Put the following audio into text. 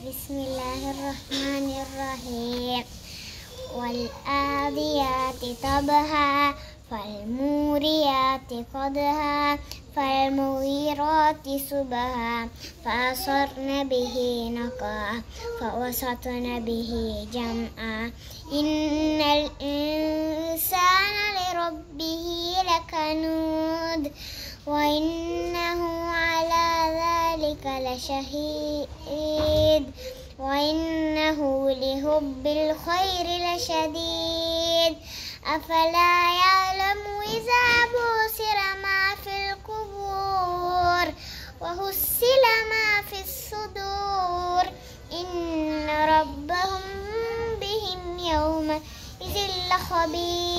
بسم الله الرحمن الرحيم. والآذيات طبها فالموريات قدها فالمغيرات سبها. فأصرن به نقعا فوسطن به جمعا. إن الإنسان لربه لكنود وإنه على ذلك لشهيد. شديد وإنه لحب الخير لشديد. أفلا يعلم إذا بوسر ما في القبور؟ وهسل ما في الصدور. إن ربهم بهم يومئذ لخبير.